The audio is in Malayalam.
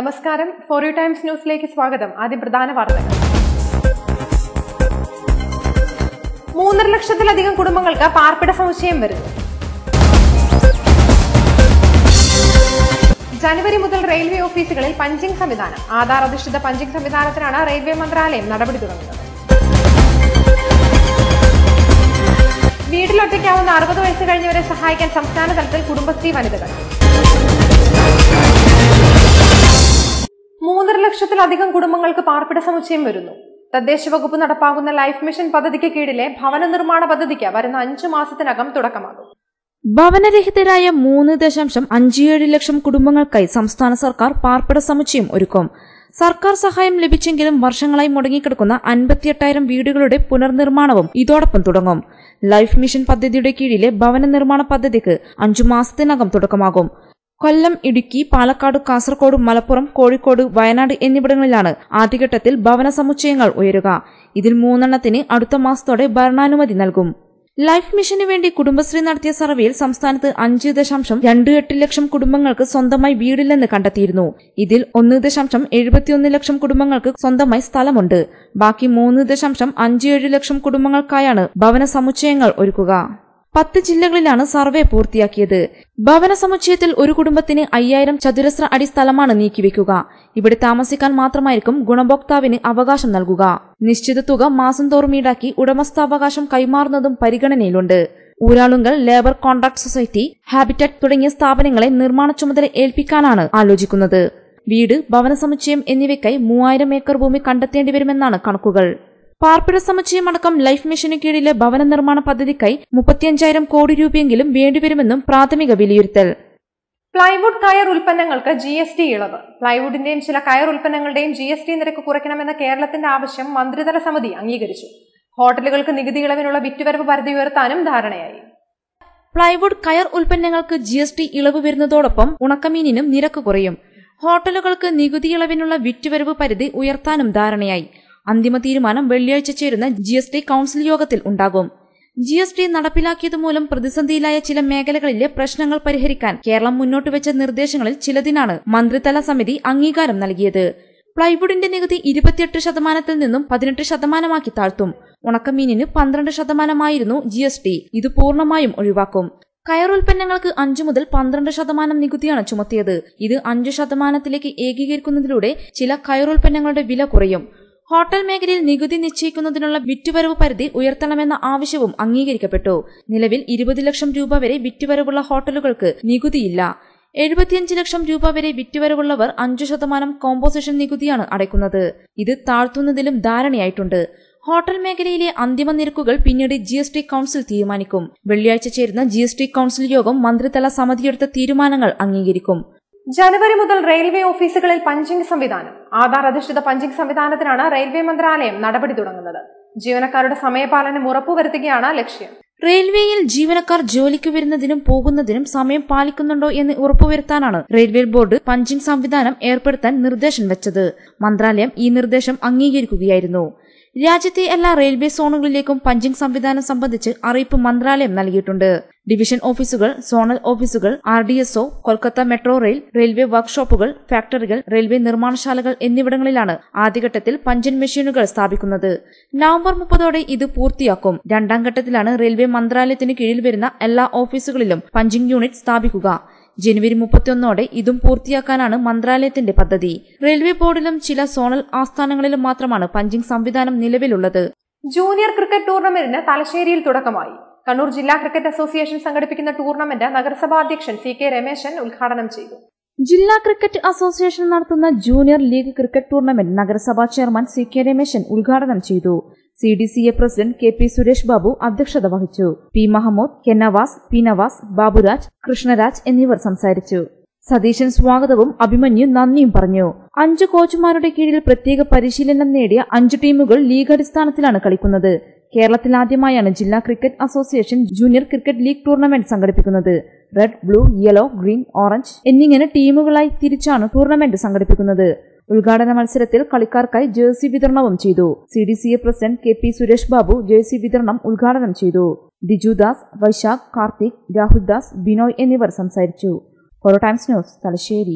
നമസ്കാരം. ഫോർ യു ടൈംസ് ന്യൂസിലേക്ക് സ്വാഗതം. ആദ്യം പ്രധാന വാർത്തകൾ. മൂന്നര ലക്ഷത്തിലധികം കുടുംബങ്ങൾക്ക് പാർപ്പിട സമുച്ചയം വരുന്നു. ജനുവരി മുതൽ റെയിൽവേ ഓഫീസുകളിൽ പഞ്ചിംഗ് സംവിധാനം. ആധാർ അധിഷ്ഠിത പഞ്ചിംഗ് സംവിധാനത്തിനാണ് റെയിൽവേ മന്ത്രാലയം നടപടി തുടങ്ങുന്നത്. വീട്ടിലൊറ്റയ്ക്കാവുന്ന അറുപത് വയസ്സ് കഴിഞ്ഞവരെ സഹായിക്കാൻ സംസ്ഥാന തലത്തിൽ കുടുംബശ്രീ വനിതകൾ. ലക്ഷത്തിലധികം കുടുംബങ്ങൾക്ക് പാർപ്പിട സമുച്ചയം വരുന്നു. തദ്ദേശ വകുപ്പ് നടപ്പാക്കുന്ന ലൈഫ് മിഷൻ പദ്ധതിക്ക് കീഴിലെ ഭവന നിർമ്മാണ പദ്ധതിക്ക് വരുന്ന അഞ്ചു മാസത്തിനകം തുടക്കമാകും. ഭവനരഹിതരായ മൂന്ന് ദശാംശം അഞ്ചേഴ് ലക്ഷം കുടുംബങ്ങൾക്കായി സംസ്ഥാന സർക്കാർ പാർപ്പിട സമുച്ചയം ഒരുക്കും. സർക്കാർ സഹായം ലഭിച്ചെങ്കിലും വർഷങ്ങളായി മുടങ്ങിക്കിടക്കുന്ന അൻപത്തിയെട്ടായിരം വീടുകളുടെ പുനർനിർമ്മാണവും ഇതോടൊപ്പം തുടങ്ങും. ലൈഫ് മിഷൻ പദ്ധതിയുടെ കീഴിലെ ഭവന നിർമ്മാണ പദ്ധതിക്ക് അഞ്ചു മാസത്തിനകം തുടക്കമാകും. കൊല്ലം ഇടുക്കി പാലക്കാട് കാസർകോട് മലപ്പുറം കോഴിക്കോട് വയനാട് എന്നിവിടങ്ങളിലാണ് ആദ്യഘട്ടത്തിൽ ഭവന സമുച്ചയങ്ങൾ ഉയരുക. ഇതിൽ മൂന്നെണ്ണത്തിന് അടുത്ത മാസത്തോടെ ഭരണാനുമതി നൽകും. ലൈഫ് മിഷന് വേണ്ടി കുടുംബശ്രീ നടത്തിയ സർവേയിൽ സംസ്ഥാനത്ത് അഞ്ച് ദശാംശം രണ്ട് എട്ട് ലക്ഷം കുടുംബങ്ങൾക്ക് സ്വന്തമായി വീടില്ലെന്ന് കണ്ടെത്തിയിരുന്നു. ഇതിൽ ഒന്ന് ദശാംശം എഴുപത്തിയൊന്ന് ലക്ഷം കുടുംബങ്ങൾക്ക് സ്വന്തമായി സ്ഥലമുണ്ട്. ബാക്കി മൂന്ന് ദശാംശം അഞ്ച് ഏഴ് ലക്ഷം കുടുംബങ്ങൾക്കായാണ് ഭവന സമുച്ചയങ്ങൾ ഒരുക്കുക. പത്ത് ജില്ലകളിലാണ് സർവേ പൂർത്തിയാക്കിയത്. ഭവന സമുച്ചയത്തിൽ ഒരു കുടുംബത്തിന് അയ്യായിരം ചതുരശ്ര അടി സ്ഥലമാണ് നീക്കിവെക്കുക. ഇവിടെ താമസിക്കാൻ മാത്രമായിരിക്കും ഗുണഭോക്താവിന് അവകാശം നൽകുക. നിശ്ചിത തുക മാസം തോറും ഈടാക്കി ഉടമസ്ഥാവകാശം കൈമാറുന്നതും പരിഗണനയിലുണ്ട്. Uralungal labour contract society habitat തുടങ്ങിയ സ്ഥാപനങ്ങളെ നിർമ്മാണ ചുമതല ഏൽപ്പിക്കാനാണ് ആലോചിക്കുന്നത്. വീട് ഭവന സമുച്ചയം എന്നിവയ്ക്കായി മൂവായിരം ഏക്കർ ഭൂമി കണ്ടെത്തേണ്ടി വരുമെന്നാണ് കണക്കുകൾ. പാർപ്പിട സമുച്ചയം അടക്കം ലൈഫ് മിഷന് കീഴിലെ ഭവന നിർമ്മാണ പദ്ധതിക്കായി മുപ്പത്തിയഞ്ചായിരം കോടി രൂപയെങ്കിലും വേണ്ടിവരുമെന്നും പ്രാഥമിക വിലയിരുത്തൽ. പ്ലൈവുഡ് കയർ ഉൽപ്പന്നങ്ങൾക്ക് ജി എസ് ടി ഇളവ്. പ്ലൈവുഡിന്റെയും ചില കയർ ഉൽപ്പന്നങ്ങളുടെയും ജി എസ് ടി നിരക്ക് കുറയ്ക്കണമെന്ന കേരളത്തിന്റെ ആവശ്യം മന്ത്രിതല സമിതി അംഗീകരിച്ചു. ഹോട്ടലുകൾക്ക് നികുതി ഇളവിനുള്ള വിറ്റുവരവ് പരിധി ഉയർത്താനും ധാരണയായി. പ്ലൈവുഡ് കയർ ഉൽപ്പന്നങ്ങൾക്ക് ജി എസ് ടി ഇളവ് വരുന്നതോടൊപ്പം ഉണക്കമീനിനും നിരക്ക് കുറയും. ഹോട്ടലുകൾക്ക് നികുതി ഇളവിനുള്ള വിറ്റുവരവ് പരിധി ഉയർത്താനും ധാരണയായി. അന്തിമ തീരുമാനം വെള്ളിയാഴ്ച ചേരുന്ന ജി എസ് ടി കൌൺസിൽ യോഗത്തിൽ ഉണ്ടാകും. ജി എസ് ടി നടപ്പിലാക്കിയതുമൂലം പ്രതിസന്ധിയിലായ ചില മേഖലകളിലെ പ്രശ്നങ്ങൾ പരിഹരിക്കാൻ കേരളം മുന്നോട്ടുവെച്ച നിർദ്ദേശങ്ങളിൽ ചിലതിനാണ് മന്ത്രിതല സമിതി അംഗീകാരം നൽകിയത്. പ്ലൈവുഡിന്റെ നികുതി ഇരുപത്തിയെട്ട് ശതമാനത്തിൽ നിന്നും പതിനെട്ട് ശതമാനമാക്കി താഴ്ത്തും. ഉണക്കമീനിന് പന്ത്രണ്ട് ശതമാനമായിരുന്നു ജി എസ് ടി ഇത് പൂർണമായും ഒഴിവാക്കും. കയർ ഉൽപ്പന്നങ്ങൾക്ക് അഞ്ചു മുതൽ പന്ത്രണ്ട് ശതമാനം നികുതിയാണ് ചുമത്തിയത്. ഇത് അഞ്ചു ശതമാനത്തിലേക്ക് ഏകീകരിക്കുന്നതിലൂടെ ചില കയറുൽപ്പന്നങ്ങളുടെ വില കുറയും. ഹോട്ടൽ മേഖലയിൽ നികുതി നിശ്ചയിക്കുന്നതിനുള്ള വിറ്റുവരവ് പരിധി ഉയർത്തണമെന്ന ആവശ്യവും അംഗീകരിക്കപ്പെട്ടു. നിലവിൽ ഇരുപത് ലക്ഷം രൂപ വരെ വിറ്റുവരവുള്ള ഹോട്ടലുകൾക്ക് നികുതിയില്ല. എഴുപത്തിയഞ്ച് ലക്ഷം രൂപ വരെ വിറ്റുവരവുള്ളവർ അഞ്ചു ശതമാനം കോമ്പോസിഷൻ നികുതിയാണ് അടയ്ക്കുന്നത്. ഇത് താഴ്ത്തുന്നതിലും ധാരണയായിട്ടുണ്ട്. ഹോട്ടൽ മേഖലയിലെ അന്തിമ നിരക്കുകൾ പിന്നീട് ജി എസ് ടി കൌൺസിൽ തീരുമാനിക്കും. വെള്ളിയാഴ്ച ചേരുന്ന ജി എസ് ടി കൌൺസിൽ യോഗം മന്ത്രിതല സമിതിയെടുത്ത തീരുമാനങ്ങൾ അംഗീകരിക്കും. ജനുവരി മുതൽ റെയിൽവേ ഓഫീസുകളിൽ പഞ്ചിംഗ് സംവിധാനം. ആധാർ അധിഷ്ഠിത പഞ്ചിംഗ് സംവിധാനത്തിനാണ് റെയിൽവേ മന്ത്രാലയം നടപടി തുടങ്ങുന്നത്. ജീവനക്കാരുടെ സമയപാലനം ഉറപ്പുവരുത്തുകയാണ് ലക്ഷ്യം. റെയിൽവേയിൽ ജീവനക്കാർ ജോലിക്ക് വരുന്നതിനും പോകുന്നതിനും സമയം പാലിക്കുന്നുണ്ടോ എന്ന് ഉറപ്പുവരുത്താനാണ് റെയിൽവേ ബോർഡ് പഞ്ചിംഗ് സംവിധാനം ഏർപ്പെടുത്താൻ നിർദ്ദേശം വെച്ചത്. മന്ത്രാലയം ഈ നിർദ്ദേശം അംഗീകരിക്കുകയായിരുന്നു. രാജ്യത്തെ എല്ലാ റെയിൽവേ സോണുകളിലേക്കും പഞ്ചിംഗ് സംവിധാനം സംബന്ധിച്ച് അറിയിപ്പ് മന്ത്രാലയം നൽകിയിട്ടുണ്ട്. ഡിവിഷൻ ഓഫീസുകൾ സോണൽ ഓഫീസുകൾ R D S O Kolkata metro rail railway വർക്ക്ഷോപ്പുകൾ ഫാക്ടറികൾ റെയിൽവേ നിർമ്മാണശാലകൾ എന്നിവിടങ്ങളിലാണ് ആദ്യഘട്ടത്തിൽ പഞ്ചിംഗ് മെഷീനുകൾ സ്ഥാപിക്കുന്നത്. നവംബർ മുപ്പതോടെ ഇത് പൂർത്തിയാക്കും. രണ്ടാം ഘട്ടത്തിലാണ് റെയിൽവേ മന്ത്രാലയത്തിന് കീഴിൽ വരുന്ന എല്ലാ ഓഫീസുകളിലും പഞ്ചിംഗ് യൂണിറ്റ് സ്ഥാപിക്കുക. ജനുവരി മുപ്പത്തിയൊന്നോടെ ഇതും പൂർത്തിയാക്കാനാണ് മന്ത്രാലയത്തിന്റെ പദ്ധതി. റെയിൽവേ ബോർഡിലും ചില സോണൽ ആസ്ഥാനങ്ങളിലും മാത്രമാണ് പഞ്ചിംഗ് സംവിധാനം നിലവിലുള്ളത്. ജൂനിയർ ക്രിക്കറ്റ് ടൂർണമെന്റിന് തലശ്ശേരിയിൽ തുടക്കമായി. കണ്ണൂർ ജില്ലാ ക്രിക്കറ്റ് അസോസിയേഷൻ സംഘടിപ്പിക്കുന്ന ടൂർണമെന്റ് നഗരസഭാ അധ്യക്ഷൻ സി കെ രമേശൻ ഉദ്ഘാടനം ചെയ്തു. ജില്ലാ ക്രിക്കറ്റ് അസോസിയേഷൻ നടത്തുന്ന ജൂനിയർ ലീഗ് ക്രിക്കറ്റ് ടൂർണമെന്റ് നഗരസഭാ ചെയർമാൻ സി കെ രമേശൻ ഉദ്ഘാടനം ചെയ്തു. C D C A president K P Suresh Babu അധ്യക്ഷത വഹിച്ചു. P Mahmood K Navas P Navas Baburaj Krishnaraj എന്നിവർ സംസാരിച്ചു. സതീശൻ സ്വാഗതവും അഭിമന്യു നന്ദിയും പറഞ്ഞു. അഞ്ച് കോച്ചുമാരുടെ കീഴിൽ പ്രത്യേക പരിശീലനം നേടിയ അഞ്ച് ടീമുകൾ ലീഗ് അടിസ്ഥാനത്തിലാണ് കളിക്കുന്നത്. കേരളത്തിൽ ആദ്യമായാണ് ജില്ലാ cricket association junior cricket league tournament സംഘടിപ്പിക്കുന്നത്. Red blue yellow green orange എന്നിങ്ങനെ ടീമുകളായി തിരിച്ചാണ് ടൂർണമെന്റ് സംഘടിപ്പിക്കുന്നത്. ഉദ്ഘാടന മത്സരത്തിൽ കളിക്കാർക്കായി ജേഴ്സി വിതരണവും ചെയ്തു. C D C A president K P Suresh Babu jersey വിതരണം ഉദ്ഘാടനം ചെയ്തു. ദിജുദാസ് വൈശാഖ് കാർത്തിക് രാഹുൽ ദാസ് ബിനോയ് എന്നിവർ സംസാരിച്ചു. കൊറോ ടൈംസ് ന്യൂസ് തലശ്ശേരി.